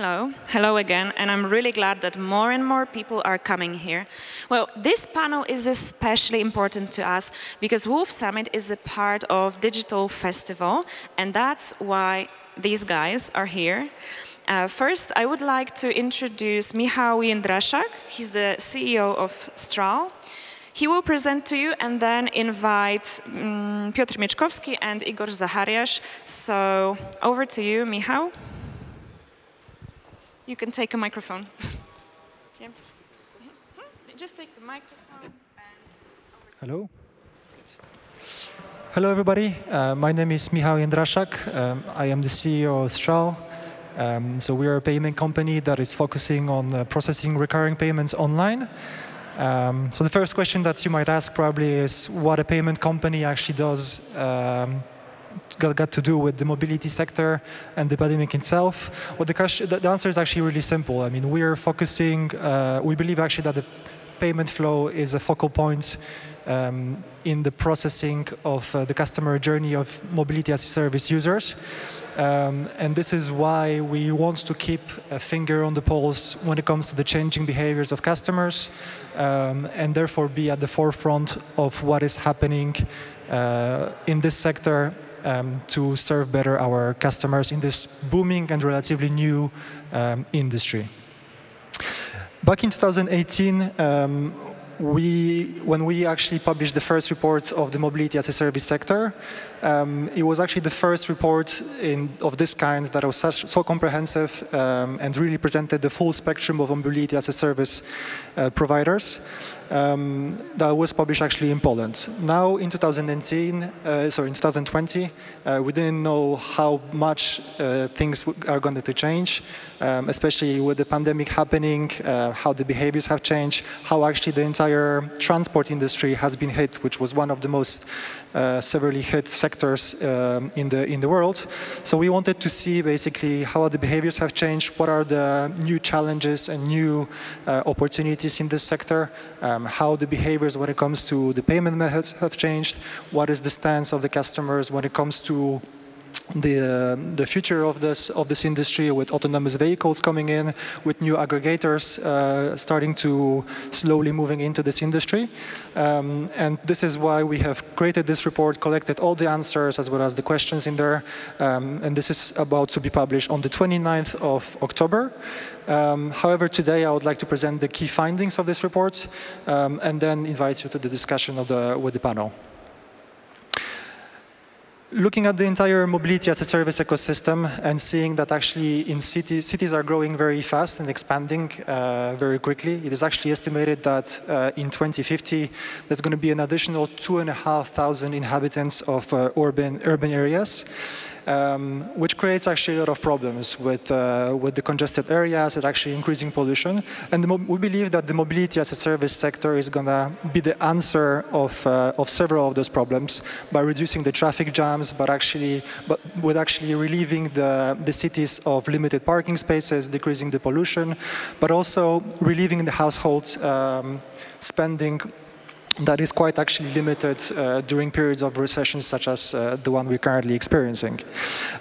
Hello, hello again, and I'm really glad that more and more people are coming here. Well, this panel is especially important to us because Wolf Summit is a part of Digital Festival, and that's why these guys are here. Uh, first, I would like to introduce Michał Jędraszak. He's the CEO of Straal. He will present to you and then invite um, Piotr Mieczkowski and Igor Zacharjasz. So over to you, Michał. You can take a microphone. yeah. Just take the microphone. Hello. Hello, everybody. Uh, my name is Michał Jędraszak. Um, I am the CEO of Straal. Um, so we are a payment company that is focusing on uh, processing recurring payments online. Um, so the first question that you might ask probably is what a payment company actually does um, got, got to do with the mobility sector and the pandemic itself? Well, the, question, the answer is actually really simple. I mean, we are focusing, uh, we believe actually that the payment flow is a focal point um, in the processing of uh, the customer journey of mobility as a service users. Um, and this is why we want to keep a finger on the pulse when it comes to the changing behaviors of customers um, and therefore be at the forefront of what is happening uh, in this sector um, to serve better our customers in this booming and relatively new um, industry. Back in 2018, um, we, when we actually published the first report of the mobility as a service sector, um, it was actually the first report in, of this kind that was such, so comprehensive um, and really presented the full spectrum of mobility as a service uh, providers um, that was published actually in Poland. Now in 2019, uh, sorry, in 2020, uh, we didn't know how much uh, things are going to change, um, especially with the pandemic happening, uh, how the behaviors have changed, how actually the entire transport industry has been hit, which was one of the most severely hit sectors um, in the in the world. So we wanted to see basically how the behaviors have changed, what are the new challenges and new uh, opportunities in this sector, um, how the behaviors when it comes to the payment methods have changed, what is the stance of the customers when it comes to the, uh, the future of this, of this industry with autonomous vehicles coming in, with new aggregators uh, starting to slowly moving into this industry. Um, and this is why we have created this report, collected all the answers as well as the questions in there. Um, and this is about to be published on the 29th of October. Um, however, today I would like to present the key findings of this report um, and then invite you to the discussion of the, with the panel looking at the entire mobility as a service ecosystem and seeing that actually in cities, cities are growing very fast and expanding uh, very quickly. It is actually estimated that uh, in 2050, there's going to be an additional 2,500 inhabitants of uh, urban, urban areas um, which creates actually a lot of problems with, uh, with the congested areas and actually increasing pollution. And we believe that the mobility as a service sector is going to be the answer of, uh, of several of those problems by reducing the traffic jams, but actually, but with actually relieving the, the cities of limited parking spaces, decreasing the pollution, but also relieving the households um, spending that is quite actually limited uh, during periods of recessions such as uh, the one we're currently experiencing.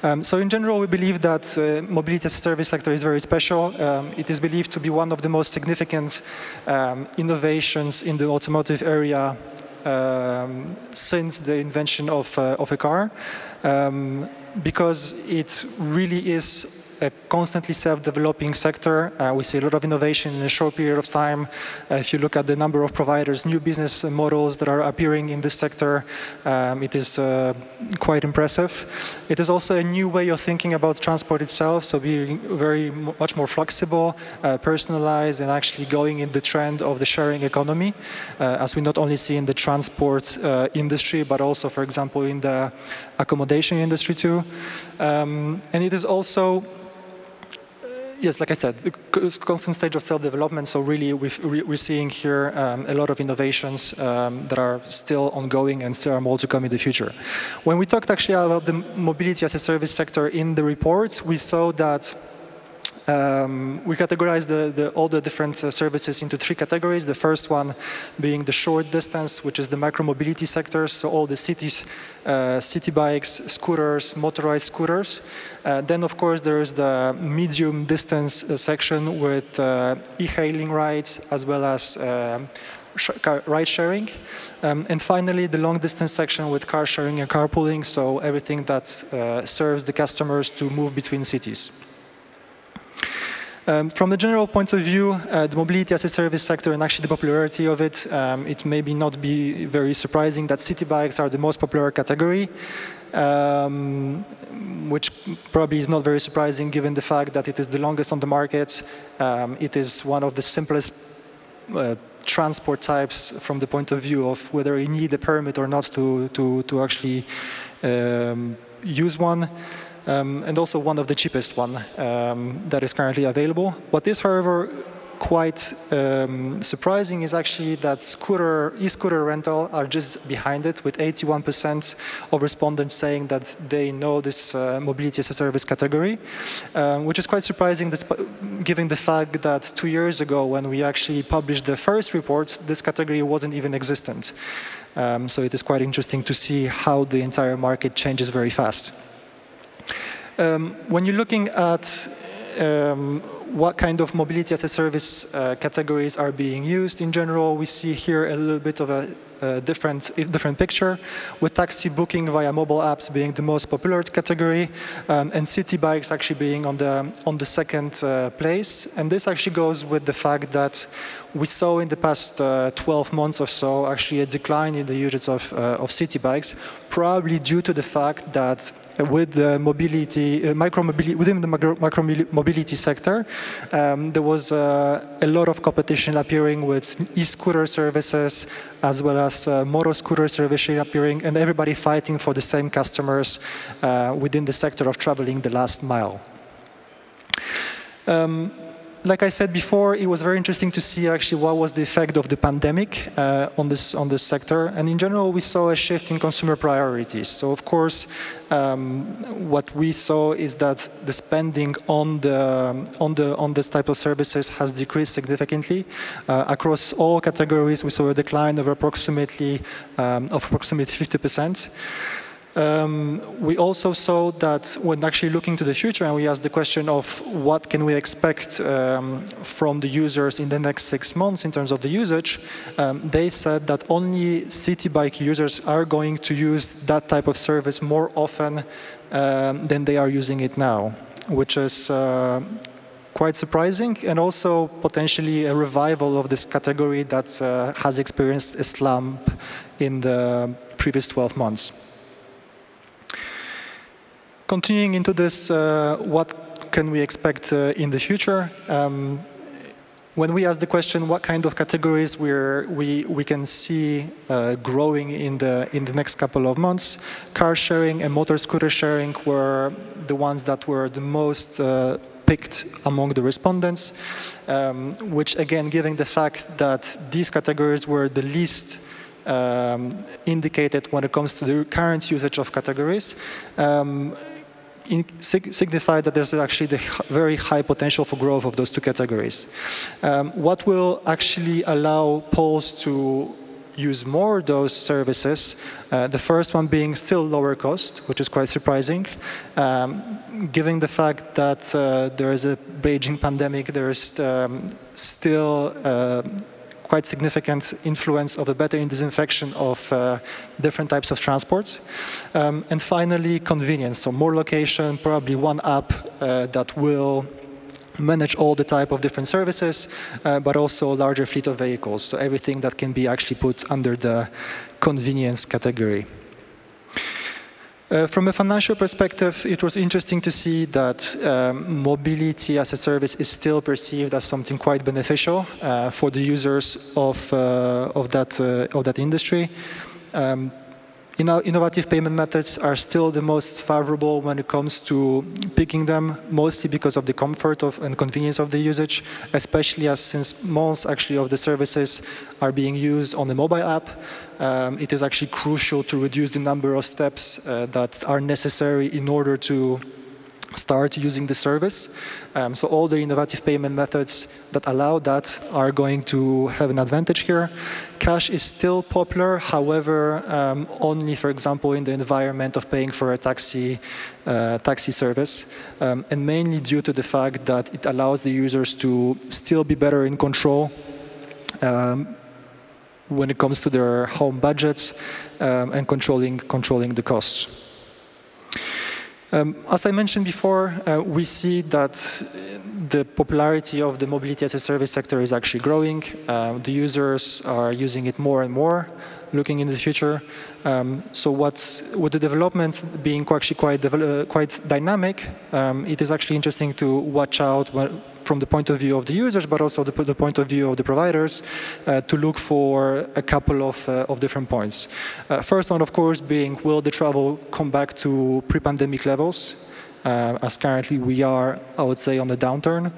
Um, so in general, we believe that uh, mobility as a service sector is very special. Um, it is believed to be one of the most significant um, innovations in the automotive area um, since the invention of, uh, of a car um, because it really is a constantly self-developing sector. Uh, we see a lot of innovation in a short period of time. Uh, if you look at the number of providers, new business models that are appearing in this sector, um, it is uh, quite impressive. It is also a new way of thinking about transport itself, so being very much more flexible, uh, personalized, and actually going in the trend of the sharing economy, uh, as we not only see in the transport uh, industry, but also, for example, in the accommodation industry too. Um, and it is also yes, like I said, the constant stage of self-development. So really, we are seeing here um, a lot of innovations um, that are still ongoing and still are more to come in the future. When we talked actually about the mobility as a service sector in the reports, we saw that Um, we categorize the, the, all the different uh, services into three categories. The first one being the short distance, which is the micromobility sector, so all the cities, uh, city bikes, scooters, motorized scooters. Uh, then, of course, there is the medium distance uh, section with uh, e-hailing rides as well as um, ride sharing. Um, and finally, the long distance section with car sharing and carpooling, so everything that uh, serves the customers to move between cities. Um, from the general point of view, uh, the mobility as a service sector and actually the popularity of it, um, it may be not be very surprising that city bikes are the most popular category, um, which probably is not very surprising given the fact that it is the longest on the market. Um, it is one of the simplest uh, transport types from the point of view of whether you need a permit or not to, to, to actually um, use one um, and also one of the cheapest one um, that is currently available. What is, however, quite um, surprising is actually that scooter, e-scooter rental are just behind it with 81% of respondents saying that they know this uh, mobility as a service category, um, which is quite surprising given the fact that two years ago when we actually published the first report, this category wasn't even existent. Um, so it is quite interesting to see how the entire market changes very fast. Um, when you're looking at um, what kind of mobility as a service uh, categories are being used in general, we see here a little bit of a a different, different picture, with taxi booking via mobile apps being the most popular category, um, and city bikes actually being on the, on the second uh, place. And this actually goes with the fact that we saw in the past uh, 12 months or so actually a decline in the usage of, uh, of city bikes, probably due to the fact that with the mobility, uh, micro mobility within the mobility sector, um, there was a lot of competition appearing with e-scooter services as well as uh, motor scooter services appearing, and everybody fighting for the same customers within the sector of traveling the last mile. Um, like I said before, it was very interesting to see actually what was the effect of the pandemic uh, on this on this sector. And in general, we saw a shift in consumer priorities. So of course, um, what we saw is that the spending on the on the on this type of services has decreased significantly uh, across all categories. We saw a decline of approximately um, of approximately 50 percent. Um, we also saw that when actually looking to the future and we asked the question of what can we expect um, from the users in the next six months in terms of the usage, um, they said that only city bike users are going to use that type of service more often um, than they are using it now, which is uh, quite surprising and also potentially a revival of this category that uh, has experienced a slump in the previous 12 months. Continuing into this, uh, what can we expect uh, in the future? Um, when we ask the question what kind of categories we we can see uh, growing in the in the next couple of months, car sharing and motor scooter sharing were the ones that were the most uh, picked among the respondents, um, which again, given the fact that these categories were the least um, indicated when it comes to the current usage of categories, um, signify that there's actually the very high potential for growth of those two categories. Um, what will actually allow Poles to use more those services, uh, the first one being still lower cost, which is quite surprising, um, given the fact that uh, there is a raging pandemic, there is um, still uh, quite significant influence of a better disinfection of uh, different types of transports. Um, and finally, convenience. So more location, probably one app uh, that will manage all the type of different services, uh, but also a larger fleet of vehicles. So everything that can be actually put under the convenience category. Uh, from a financial perspective, it was interesting to see that um, mobility as a service is still perceived as something quite beneficial uh, for the users of, uh, of, that, uh, of that industry. Um, innovative payment methods are still the most favorable when it comes to picking them, mostly because of the comfort of and convenience of the usage, especially as since most actually of the services are being used on the mobile app, um, it is actually crucial to reduce the number of steps uh, that are necessary in order to start using the service. Um, so all the innovative payment methods that allow that are going to have an advantage here. Cash is still popular, however, um, only, for example, in the environment of paying for a taxi, uh, taxi service, um, and mainly due to the fact that it allows the users to still be better in control um, when it comes to their home budgets um, and controlling, controlling the costs. Um, as I mentioned before, uh, we see that the popularity of the mobility as a service sector is actually growing. Uh, the users are using it more and more, looking in the future. Um, so what, with the development being actually quite, uh, quite dynamic, um, it is actually interesting to watch out from the point of view of the users, but also the, the point of view of the providers, uh, to look for a couple of, uh, of different points. Uh, first one, of course, being will the travel come back to pre-pandemic levels? Uh, as currently we are, I would say, on the downturn.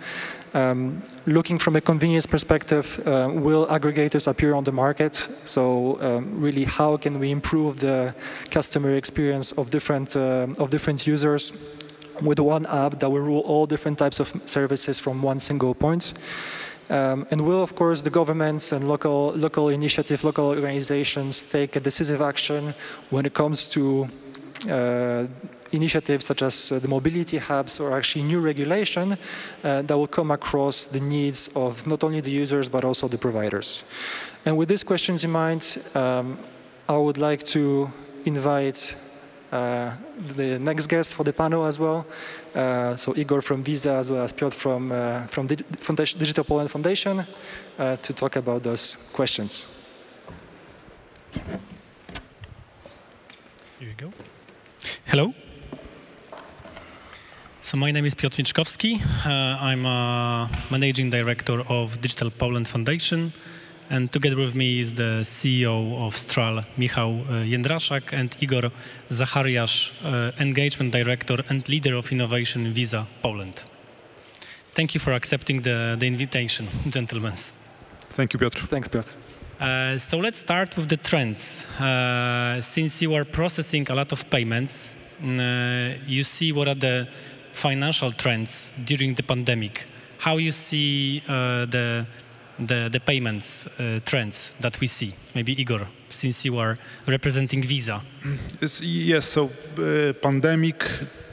Um, looking from a convenience perspective, uh, will aggregators appear on the market? So um, really, how can we improve the customer experience of different, uh, of different users? With one app that will rule all different types of services from one single point. Um, and will, of course, the governments and local, local initiative, local organizations take a decisive action when it comes to uh, initiatives such as uh, the mobility hubs or actually new regulation uh, that will come across the needs of not only the users but also the providers. And with these questions in mind, um, I would like to invite the next guest for the panel as well. Uh, so Igor from Visa as well as Piotr from, uh, from Digital Poland Foundation to talk about those questions. Here you go. Hello. So my name is Piotr Mieczkowski. Uh, I'm a managing director of Digital Poland Foundation. And together with me is the CEO of Straal, Michał Jędraszak, and Igor Zacharjasz, uh, Engagement Director and Leader of Innovation in Visa Poland. Thank you for accepting the, the invitation, gentlemen. Thank you, Piotr. Thanks, Piotr. Uh, so let's start with the trends. Uh, since you are processing a lot of payments, uh, you see what are the financial trends during the pandemic. How you see uh, the the, the payments uh, trends that we see? Maybe Igor, since you are representing Visa. Yes, so uh, pandemic,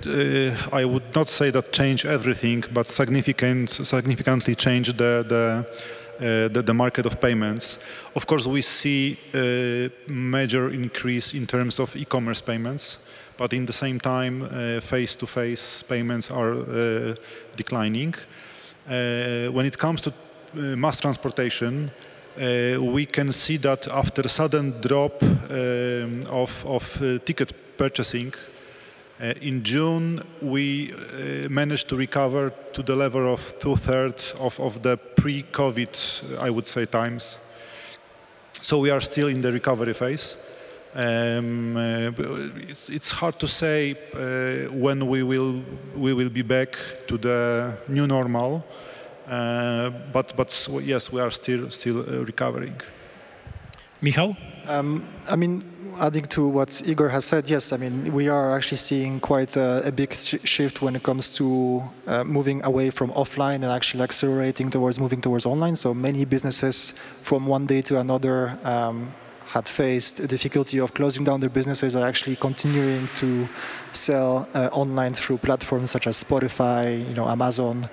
uh, I would not say that changed everything, but significant, significantly changed the, the uh, the, the, market of payments. Of course, we see a major increase in terms of e-commerce payments, but in the same time, uh, face-to-face -face payments are uh, declining. when it comes to uh, mass transportation, uh, we can see that after a sudden drop um, of, of uh, ticket purchasing, uh, in June, we uh, managed to recover to the level of two-thirds of, of the pre-COVID, I would say, times. So we are still in the recovery phase. Um, uh, it's, it's, hard to say when we will, we will be back to the new normal. Uh, but but yes, we are still still uh, recovering. Michał? Um, I mean, adding to what Igor has said, yes, I mean, we are actually seeing quite a, a big sh shift when it comes to uh, moving away from offline and actually accelerating towards moving towards online. So many businesses from one day to another um, had faced a difficulty of closing down their businesses are actually continuing to sell uh, online through platforms such as Shopify, you know, Amazon,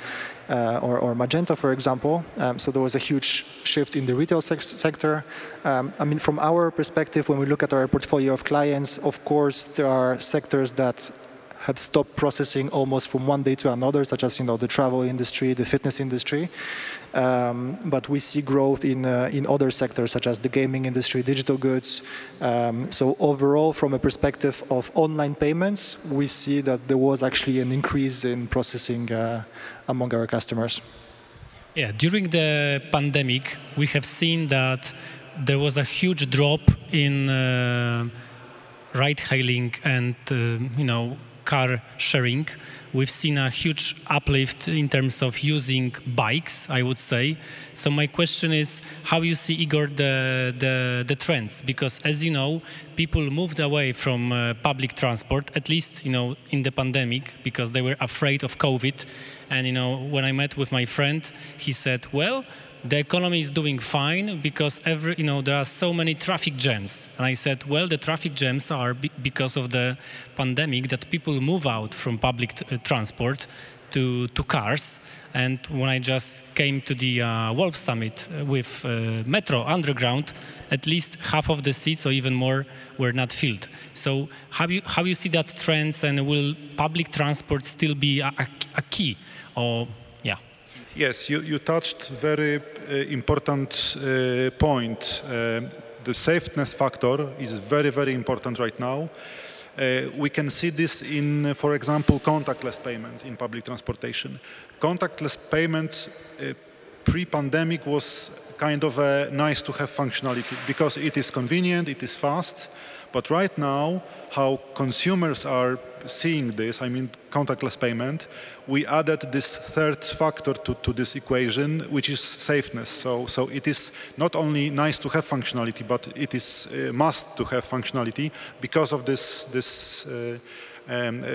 uh, or, or, Magento, for example. Um, so there was a huge shift in the retail sector. Um, I mean, from our perspective, when we look at our portfolio of clients, of course, there are sectors that have stopped processing almost from one day to another, such as you know the travel industry, the fitness industry. Um, but we see growth in uh, in other sectors, such as the gaming industry, digital goods. Um, so overall, from a perspective of online payments, we see that there was actually an increase in processing uh, among our customers. Yeah, during the pandemic, we have seen that there was a huge drop in uh, ride hailing and uh, you know car sharing. We've seen a huge uplift in terms of using bikes, I would say. So my question is, how you see, Igor, the, the, the trends? Because as you know, people moved away from uh, public transport, at least, you know, in the pandemic, because they were afraid of COVID. And, you know, when I met with my friend, he said, well, the economy is doing fine because every you know there are so many traffic jams. And i said well the traffic jams are be because of the pandemic that people move out from public uh, transport to, to cars. And when i just came to the uh, wolf summit uh, with uh, metro underground at least half of the seats or even more were not filled. So how you how you see that trends and will public transport still be a, a, a key or Yes, you, you touched very uh, important uh, point. Uh, the safeness factor is very, very important right now. Uh, we can see this in, for example, contactless payment in public transportation. Contactless payment uh, pre-pandemic was kind of a nice to have functionality because it is convenient, it is fast, but right now, how consumers are seeing this, I mean contactless payment, we added this third factor to, to this equation, which is safeness. So, so it is not only nice to have functionality, but it is uh, must to have functionality because of this, this uh, um, uh,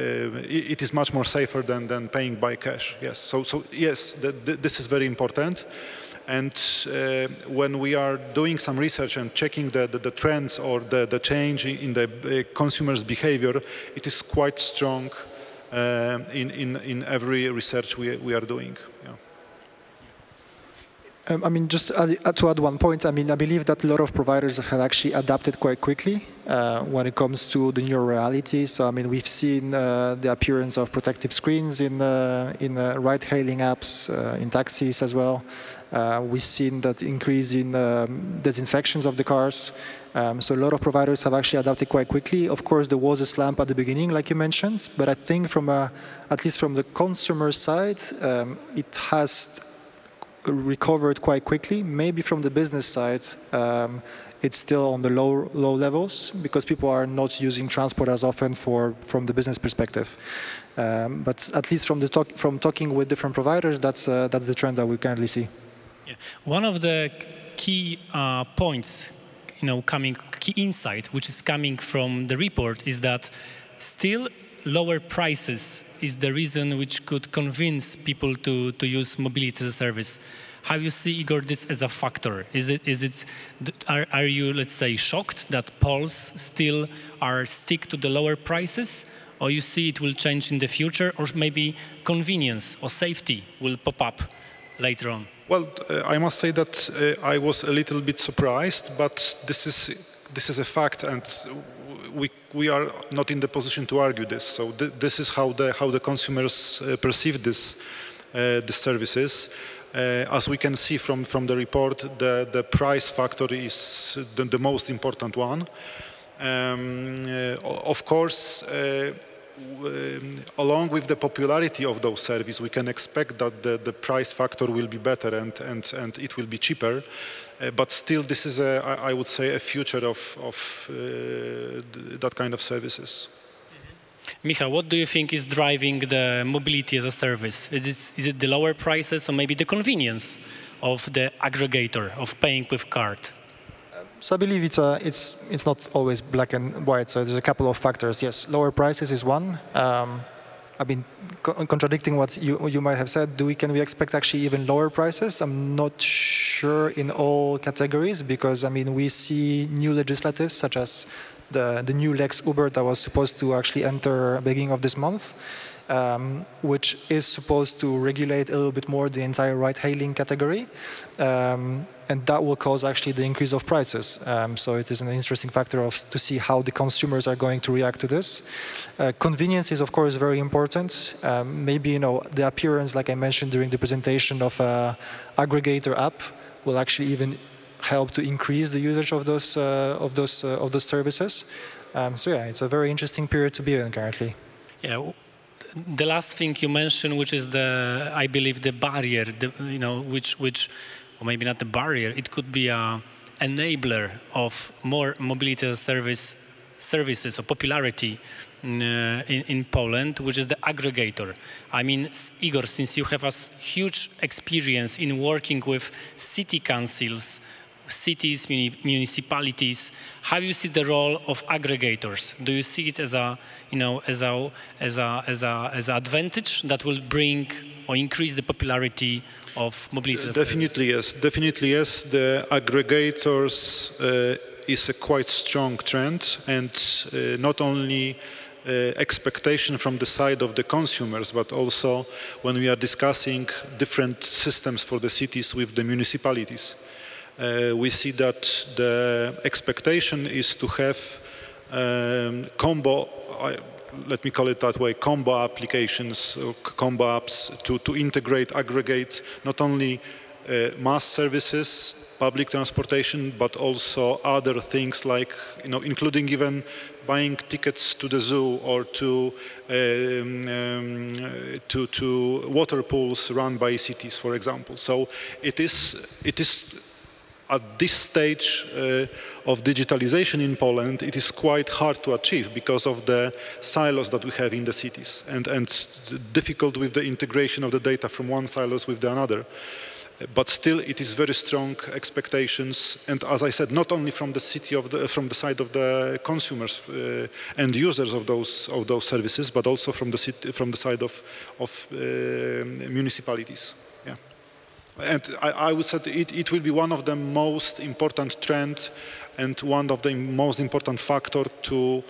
it, is much more safer than, than paying by cash. Yes, so, so yes, the, the, this is very important. And uh, when we are doing some research and checking the, the, the trends or the, the change in the uh, consumer's behavior, it is quite strong uh, in, in, in every research we, we are doing. Yeah. Um, I mean, just add, to add one point, I mean, I believe that a lot of providers have actually adapted quite quickly uh, when it comes to the new reality. So, I mean, we've seen uh, the appearance of protective screens in uh, in uh, ride-hailing apps, uh, in taxis as well. Uh, we've seen that increase in um, disinfections of the cars. Um, so a lot of providers have actually adapted quite quickly. Of course, there was a slump at the beginning, like you mentioned, but I think from a, at least from the consumer side, um, it has recovered quite quickly. Maybe from the business side, um, it's still on the low low levels because people are not using transport as often for from the business perspective. Um, but at least from the talk, from talking with different providers, that's uh, that's the trend that we currently see. Yeah. One of the key uh, points, you know, coming key insight, which is coming from the report, is that still lower prices is the reason which could convince people to, to use mobility as a service. How you see, Igor, this as a factor? Is it, is it, are, are you, let's say, shocked that Poles still are stick to the lower prices? Or you see it will change in the future, or maybe convenience or safety will pop up later on? Well, uh, I must say that uh, I was a little bit surprised, but this is this is a fact, and we we are not in the position to argue this. So th this is how the how the consumers uh, perceive this uh, the services. Uh, as we can see from from the report, the the price factor is the, the most important one. Um, of course along with the popularity of those services, we can expect that the, the price factor will be better and, and, and it will be cheaper. Uh, but still, this is, a, I would say, a future of, of uh, that kind of services. Michał, what do you think is driving the mobility as a service? Is it, is it the lower prices or maybe the convenience of the aggregator of paying with card? So I believe it's, a, it's, it's not always black and white. So there's a couple of factors. Yes, lower prices is one. Um, I mean, co contradicting what you, you might have said, do we, can we expect actually even lower prices? I'm not sure in all categories because, I mean, we see new legislatives such as the, the new Lex Uber that was supposed to actually enter beginning of this month um, which is supposed to regulate a little bit more the entire ride-hailing category. Um, and that will cause actually the increase of prices. Um, so it is an interesting factor of, to see how the consumers are going to react to this. Uh, convenience is of course very important. Um, maybe you know the appearance, like I mentioned during the presentation of a aggregator app, will actually even help to increase the usage of those uh, of those uh, of those services. Um, so yeah, it's a very interesting period to be in currently. Yeah, the last thing you mentioned, which is the, I believe, the barrier, the, you know, which, which, or maybe not the barrier, it could be a enabler of more mobility service services or popularity in, uh, in, in, Poland, which is the aggregator. I mean, Igor, since you have a huge experience in working with city councils, cities, muni municipalities, how you see the role of aggregators? Do you see it as a, you know, as a, as a, as a, as an advantage that will bring or increase the popularity of mobility? Definitely yes. Definitely yes. The aggregators uh, is a quite strong trend, and uh, not only uh, expectation from the side of the consumers, but also when we are discussing different systems for the cities with the municipalities. Uh, we see that the expectation is to have um, combo, let me call it that way, combo applications, combo apps to, to integrate, aggregate not only uh, mass services, public transportation, but also other things like, you know, including even buying tickets to the zoo or to, um, um, to, to water pools run by cities, for example. So it is, it is at this stage uh, of digitalization in Poland, it is quite hard to achieve because of the silos that we have in the cities and, and difficult with the integration of the data from one silos with the another. But still, it is very strong expectations, and as I said, not only from the city of the, from the side of the consumers uh, and users of those of those services, but also from the city, from the side of of uh, municipalities and I, I, would say it, it will be one of the most important trends and one of the most important factor to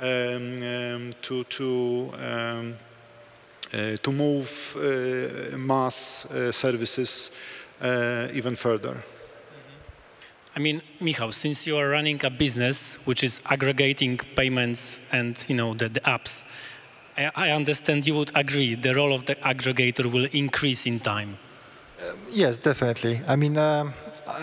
um, um, to to um, uh, to move uh, mass uh, services uh, even further. I mean, Michał, since you are running a business which is aggregating payments and you know the, the apps, I, I understand you would agree the role of the aggregator will increase in time. Um, yes, definitely. I mean, um,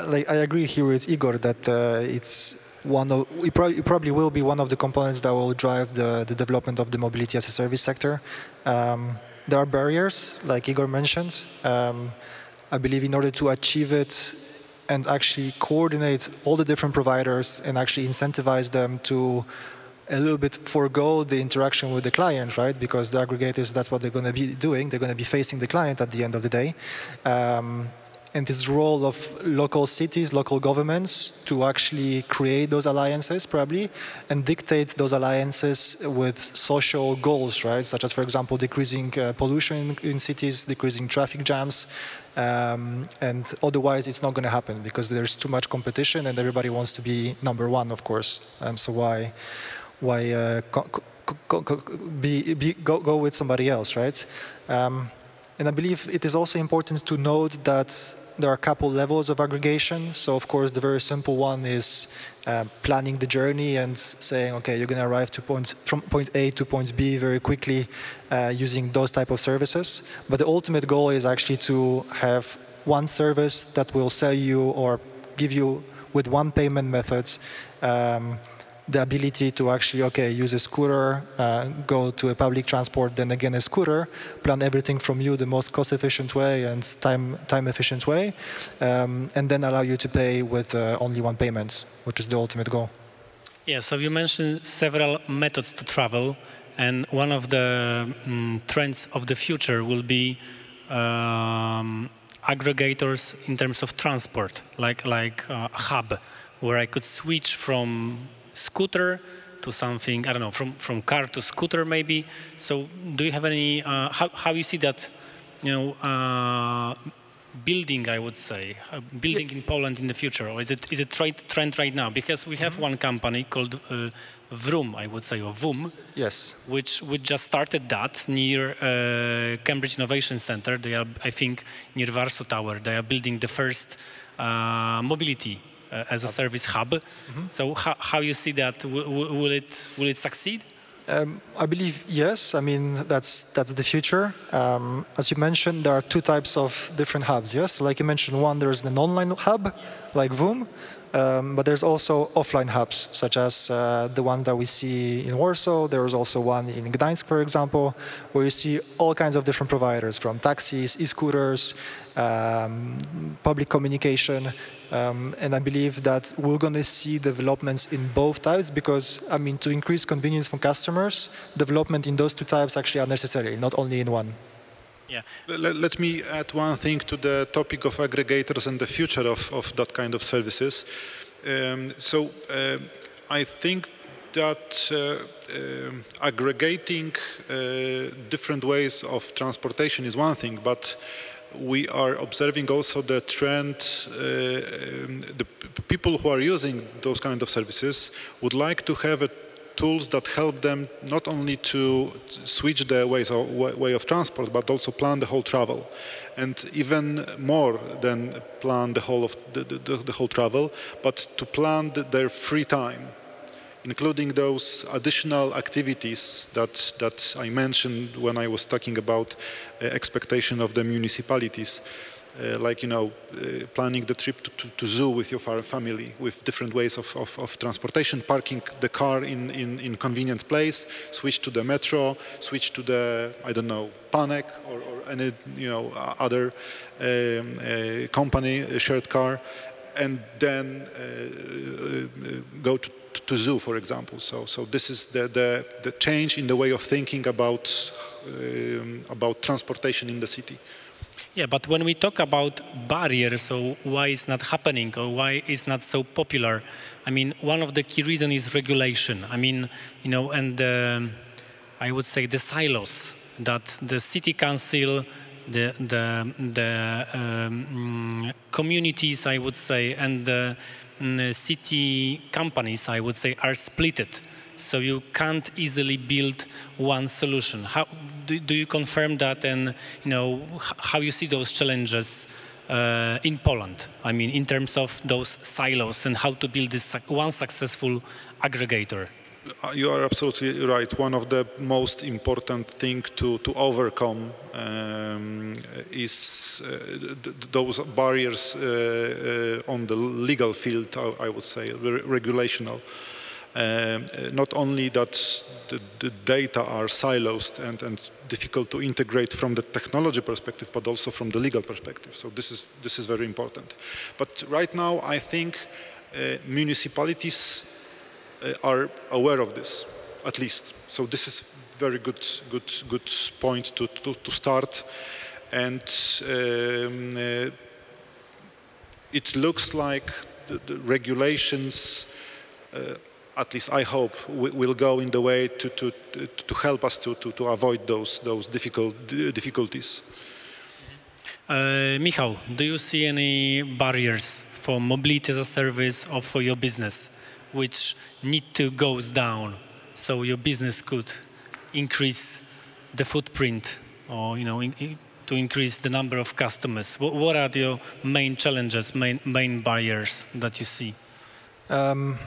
like I agree here with Igor that uh, it's one of it, pro it, probably will be one of the components that will drive the, the development of the mobility as a service sector. Um, there are barriers, like Igor mentioned. Um, I believe in order to achieve it and actually coordinate all the different providers and actually incentivize them to a little bit forego the interaction with the client, right? Because the aggregators, that's what they're going to be doing. They're going to be facing the client at the end of the day. Um, and this role of local cities, local governments to actually create those alliances probably and dictate those alliances with social goals, right? Such as, for example, decreasing uh, pollution in cities, decreasing traffic jams. Um, and otherwise, it's not going to happen because there's too much competition and everybody wants to be number one, of course. Um, so why? Why uh, go, be, be, go, go with somebody else, right? Um, and I believe it is also important to note that there are a couple levels of aggregation. So of course, the very simple one is uh, planning the journey and saying, okay, you're going to arrive to point from point A to point B very quickly uh, using those type of services. But the ultimate goal is actually to have one service that will sell you or give you with one payment methods um, the ability to actually, okay, use a scooter, uh, go to a public transport, then again a scooter, plan everything from you the most cost-efficient way and time time efficient way, um, and then allow you to pay with uh, only one payment, which is the ultimate goal. Yeah, so you mentioned several methods to travel, and one of the um, trends of the future will be um, aggregators in terms of transport, like like uh, hub, where I could switch from scooter to something, I don't know, from, from car to scooter maybe. So do you have any, uh, how, how you see that, you know, uh, building, I would say, uh, building in Poland in the future, or is it is it trend right now? Because we have mm -hmm. one company called uh, Vroom, I would say, or VUM. Yes. Which which just started that near uh, Cambridge Innovation Center. They are, I think, near Warsaw Tower. They are building the first uh, mobility as a service hub. Mm -hmm. So how, how you see that? W will it will it succeed? Um, I believe yes. I mean that's that's the future. Um, as you mentioned, there are two types of different hubs. Yes, like you mentioned, one there's an online hub, like Voom, Um, but there's also offline hubs, such as uh, the one that we see in Warsaw. There is also one in Gdańsk, for example, where you see all kinds of different providers, from taxis, e-scooters, um, public communication. Um, and I believe that we're going to see developments in both types because, I mean, to increase convenience for customers, development in those two types actually are necessary, not only in one. Yeah. Let, let, me add one thing to the topic of aggregators and the future of, of that kind of services. Um, so uh, I think that uh, uh, aggregating uh, different ways of transportation is one thing, but we are observing also the trend, uh, um, the people who are using those kind of services would like to have a tools that help them not only to switch their ways of, way of transport, but also plan the whole travel. And even more than plan the whole of the, the, the whole travel, but to plan the, their free time, including those additional activities that, that I mentioned when I was talking about uh, expectation of the municipalities. Uh, like you know, uh, planning the trip to, to, to, zoo with your family with different ways of, of, of, transportation, parking the car in, in, in convenient place, switch to the metro, switch to the, I don't know, Panek or, or any, you know, other um, uh, company shared car, and then uh, go to, to zoo, for example. So, so this is the, the, the change in the way of thinking about, um, about transportation in the city. Yeah, but when we talk about barriers, so why it's not happening or why it's not so popular, I mean, one of the key reasons is regulation. I mean, you know, and uh, I would say the silos that the city council, the the the um, communities, I would say, and the um, city companies, I would say, are splitted. So you can't easily build one solution. How, do, do you confirm that and you know how you see those challenges uh, in Poland? I mean, in terms of those silos and how to build this one successful aggregator. Uh, you are absolutely right. One of the most important thing to, to overcome um, is uh, those barriers uh, uh, on the legal field, I, I would say, regulational. Um, not only that the, the, data are silos and, and difficult to integrate from the technology perspective, but also from the legal perspective. So this is, this is very important. But right now, I think uh, municipalities uh, are aware of this, at least. So this is very good, good, good point to, to, to start. And um, uh, it looks like the, the regulations uh, at least I hope, will go in the way to, to, to help us to, to, to avoid those, those difficult, difficulties. Uh, Michał, do you see any barriers for mobility as a service or for your business which need to go down so your business could increase the footprint or you know in, in, to increase the number of customers? What, what are your main challenges, main, main barriers that you see? Um,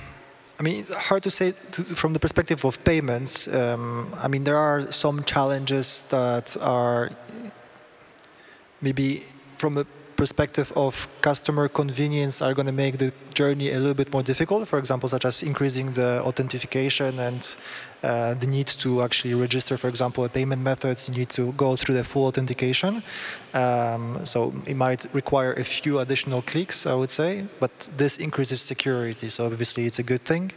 I mean, it's hard to say to, from the perspective of payments. Um, I mean, there are some challenges that are maybe from a perspective of customer convenience are going to make the journey a little bit more difficult, for example, such as increasing the authentication and uh, the need to actually register, for example, a payment methods, you need to go through the full authentication. Um, so it might require a few additional clicks, I would say, but this increases security, so obviously it's a good thing.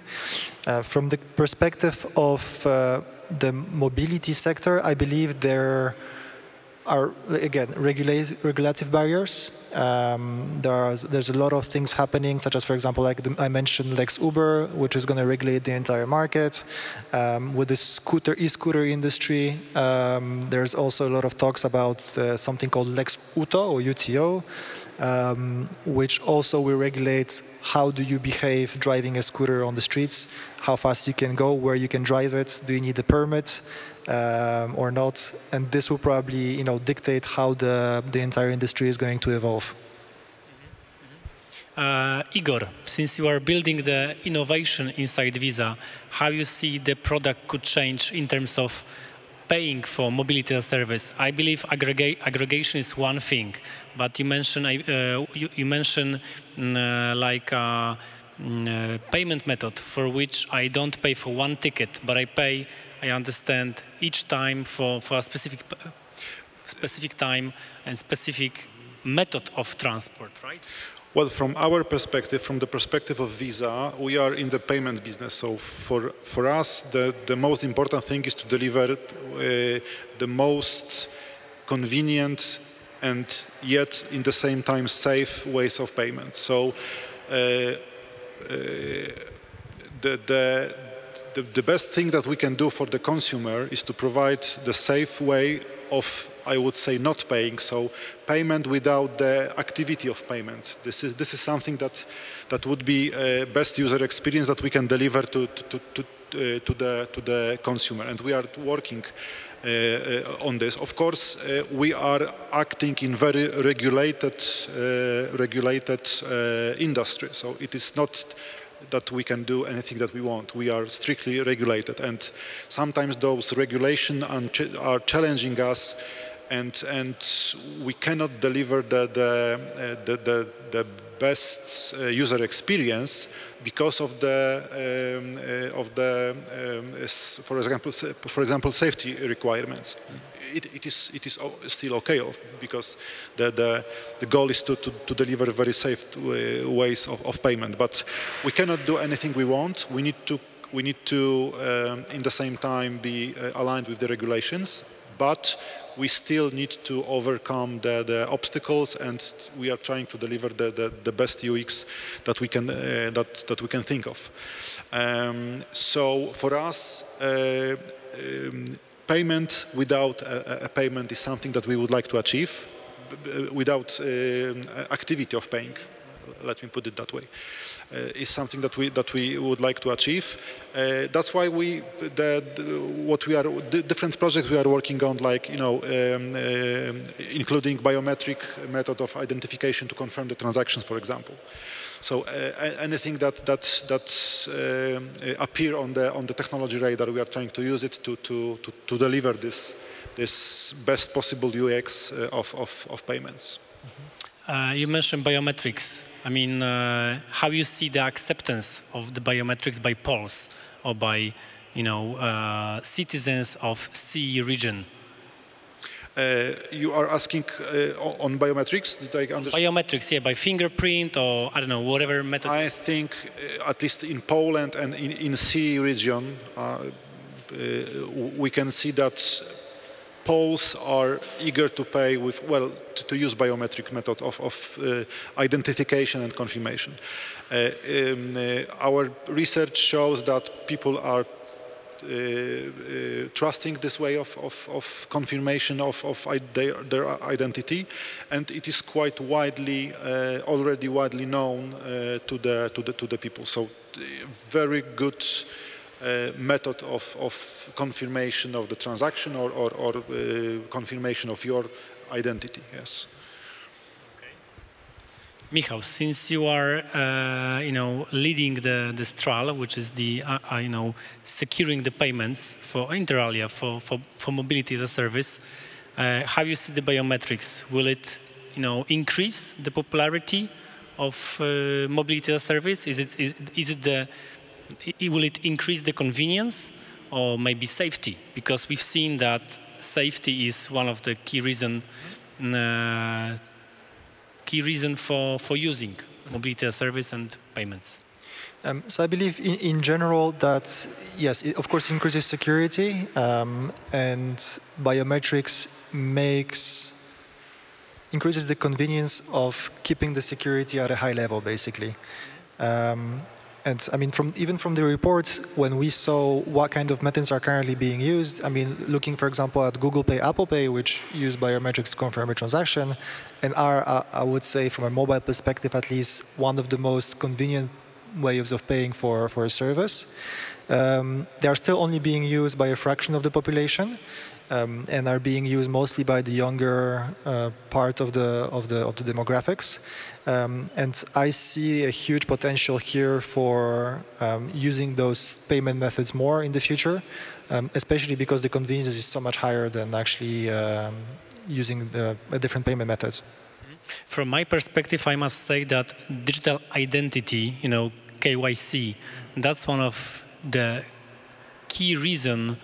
Uh, from the perspective of uh, the mobility sector, I believe there are again regulate, regulative barriers. Um, there there's a lot of things happening, such as, for example, like the, I mentioned Lex Uber, which is going to regulate the entire market. Um, with the scooter e-scooter industry, um, there's also a lot of talks about uh, something called Lex UTO or UTO, um, which also will regulate how do you behave driving a scooter on the streets, how fast you can go, where you can drive it, do you need a permit um, or not. And this will probably, you know, dictate how the, the entire industry is going to evolve. Uh, Igor, since you are building the innovation inside Visa, how you see the product could change in terms of paying for mobility as service? I believe aggregate, aggregation is one thing, but you mentioned uh, you, you, mentioned mm, uh, like uh, mm, payment method for which I don't pay for one ticket, but I pay, I understand, each time for, for a specific, specific time and specific method of transport, right? Well, from our perspective, from the perspective of Visa, we are in the payment business. So for, for us, the, the most important thing is to deliver uh, the most convenient and yet in the same time safe ways of payment. So uh, uh, the, the, the, the best thing that we can do for the consumer is to provide the safe way of, I would say, not paying. So payment without the activity of payment. This is, this is something that, that would be a best user experience that we can deliver to, to, to, uh, to, the, to the consumer. And we are working uh, uh, on this. Of course, uh, we are acting in very regulated, uh, regulated uh, industry. So it is not that we can do anything that we want. We are strictly regulated, and sometimes those regulations are challenging us, and and we cannot deliver the the uh, the, the, the, best uh, user experience because of the um, uh, of the um, for example for example safety requirements it, it is it is still okay because the, the, the goal is to, to, to deliver very safe ways of, of, payment. But we cannot do anything we want. We need to we need to um, in the same time be uh, aligned with the regulations, but we still need to overcome the, the obstacles and we are trying to deliver the, the, the best UX that we can uh, that, that we can think of. Um, so for us uh, um, payment without a, a, payment is something that we would like to achieve without uh, activity of paying. Let me put it that way. Uh, is something that we that we would like to achieve. Uh, that's why we the, the, what we are the different projects we are working on like you know um, uh, including biometric method of identification to confirm the transactions for example so uh, anything that that that uh, appear on the on the technology radar, we are trying to use it to to to, to deliver this this best possible UX uh, of, of, of payments. Uh, you mentioned biometrics. I mean, how you see the acceptance of the biometrics by Poles or by, you know, citizens of CE region? Uh, you are asking uh, on biometrics? Did I understand? Biometrics, yeah, by fingerprint or I don't know, whatever method. I think, uh, at least in Poland and in, in CE region, we can see that Poles are eager to pay with, well, to, to use biometric method of, of uh, identification and confirmation. Uh, um, uh, our research shows that people are trusting this way of, of, of confirmation of, of their, their, identity, and it is quite widely, uh, already widely known to the to the to the people. So, very good. Uh, method of, of, confirmation of the transaction or, or, or uh, confirmation of your identity, yes. Michał, since you are, uh, you know, leading the, the Straal, which is the, uh, uh, you know, securing the payments for inter alia, for, for, for mobility as a service, uh, how you see the biometrics? Will it, you know, increase the popularity of uh, mobility as a service? Is it, is, is it the, will it increase the convenience or maybe safety? Because we've seen that safety is one of the key reasons uh, key reason for, for using mobility as service and payments? Um, so I believe in, in, general that, yes, it of course increases security um, and biometrics makes, increases the convenience of keeping the security at a high level, basically. Um, and I mean, from even from the report, when we saw what kind of methods are currently being used, I mean, looking, for example, at Google Pay, Apple Pay, which use biometrics to confirm a transaction, and are, uh, I would say, from a mobile perspective, at least one of the most convenient ways of paying for, for a service. Um, they are still only being used by a fraction of the population. Um, and are being used mostly by the younger uh, part of the of the of the demographics. Um, and I see a huge potential here for um, using those payment methods more in the future, um, especially because the convenience is so much higher than actually um, using the different payment methods. From my perspective, I must say that digital identity, you know, KYC. That's one of the key reason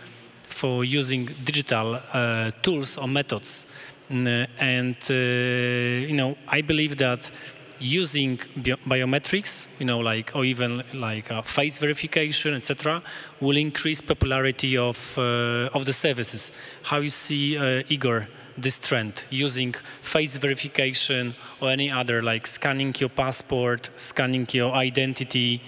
for using digital uh, tools or methods. And, uh, you know, I believe that using bio biometrics, you know, like or even like uh, face verification, etc., will increase popularity of uh, of the services. How you see, uh, Igor, this trend using face verification or any other like scanning your passport, scanning your identity?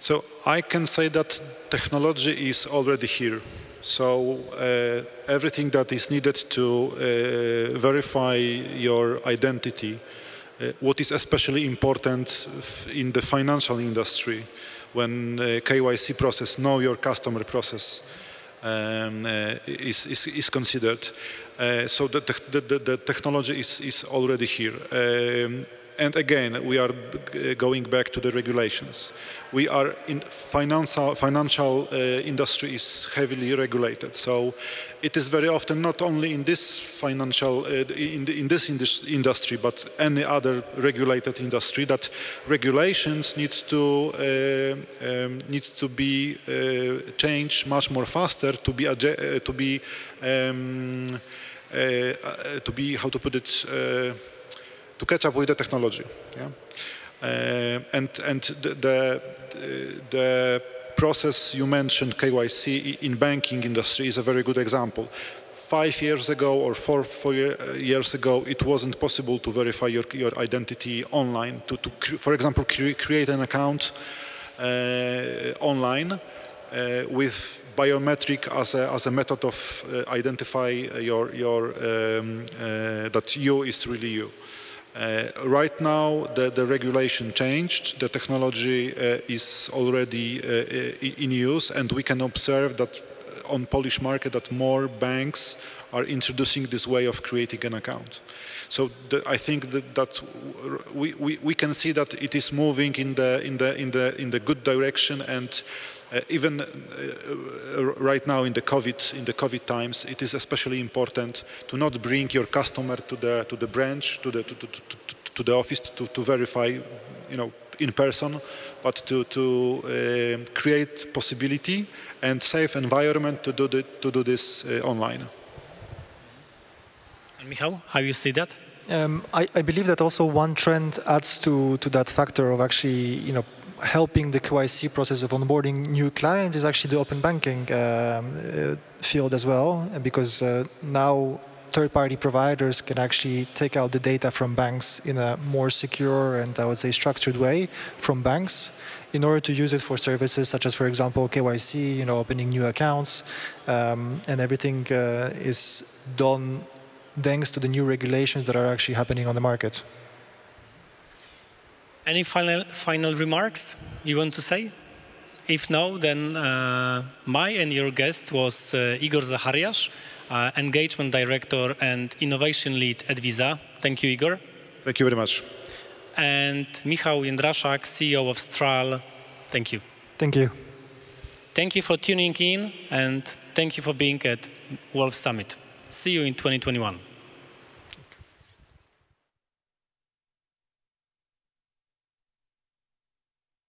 So I can say that technology is already here. So uh, everything that is needed to uh, verify your identity uh, what is especially important in the financial industry when uh, KYC process, know your customer process, um, uh, is, is, is, considered. Uh, so the, the, the, the, technology is, is already here. Um, and again, we are going back to the regulations. We are in financial, financial uh, industry is heavily regulated. So it is very often not only in this financial, uh, in, the, in, this industry, but any other regulated industry that regulations need to, uh, um, need to be uh, changed much more faster to be, uh, to be, um, uh, to be, how to put it, to catch up with the technology. Yeah? Uh, and and the, the, the process you mentioned, KYC, in banking industry is a very good example five years ago or four, four years ago, it wasn't possible to verify your, your identity online. To, to for example, cre create an account uh, online uh, with biometric as a, as a method of uh, identify your, your um, uh, that you is really you. Uh, right now, the, the, regulation changed. The technology uh, is already uh, in use, and we can observe that on Polish market that more banks are introducing this way of creating an account. So the, I think that, that we, we, we, can see that it is moving in the in the in the in the good direction, and uh, even uh, uh, right now in the COVID in the COVID times, it is especially important to not bring your customer to the to the branch to the to, to, to, to the office to, to verify, you know, in person, but to to uh, create possibility and safe environment to do the, to do this uh, online. And Michał, how you see that? Um, I, I, believe that also one trend adds to, to that factor of actually, you know, helping the KYC process of onboarding new clients is actually the open banking um, uh, field as well, because uh, now third-party providers can actually take out the data from banks in a more secure and I would say structured way from banks in order to use it for services such as, for example, KYC, you know, opening new accounts, um, and everything uh, is done thanks to the new regulations that are actually happening on the market. Any final, final remarks you want to say? If no, then uh, my and your guest was uh, Igor Zacharjasz, uh, Engagement Director and Innovation Lead at Visa. Thank you, Igor. Thank you very much. And Michał Jędraszak, CEO of Straal. Thank you. Thank you. Thank you for tuning in and thank you for being at Wolf Summit. See you in 2021.